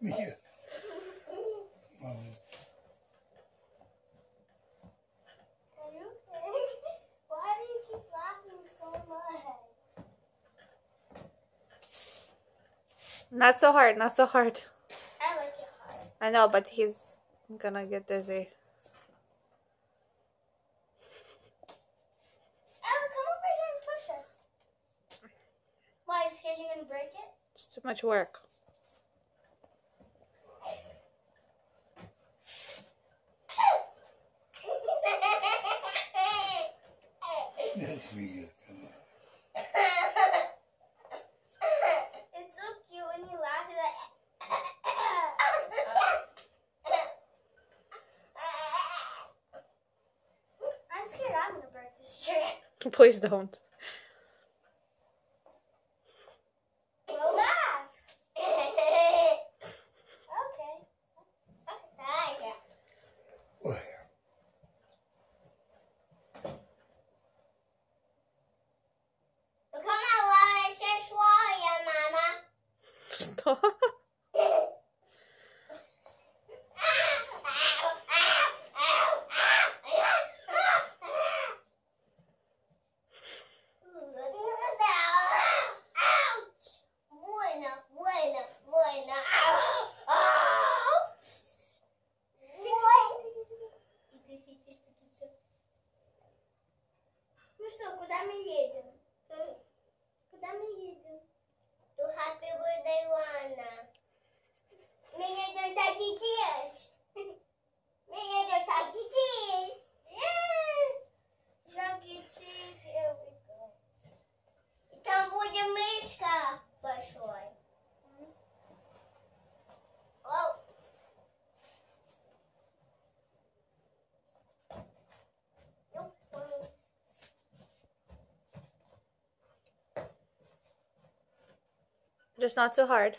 Yeah. Um, Are you okay? Why do you keep laughing so much? Not so hard, not so hard. I like it hard. I know, but he's gonna get dizzy. Why, scared you're gonna break it? It's too much work. That's me. Come on. it's so cute when he laughs. He's like. I'm scared I'm gonna break this tree. Please don't. Well, laugh. okay. Where? Ну что, куда мы едем? Just not so hard.